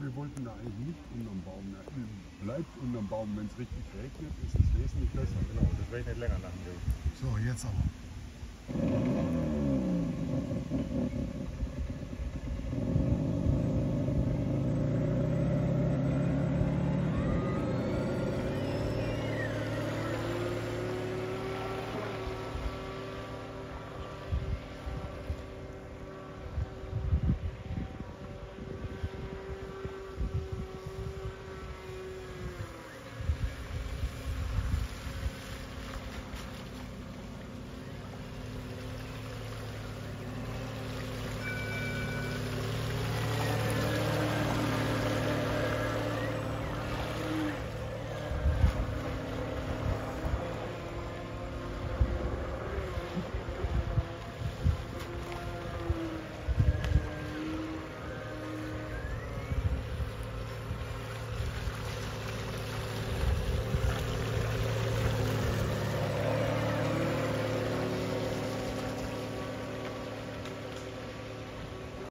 wir wollten da eigentlich nicht unterm Baum. Ja, bleibt unterm Baum. Wenn es richtig regnet, ist es wesentlich besser. Genau, das werde ich nicht länger lachen. So, jetzt aber.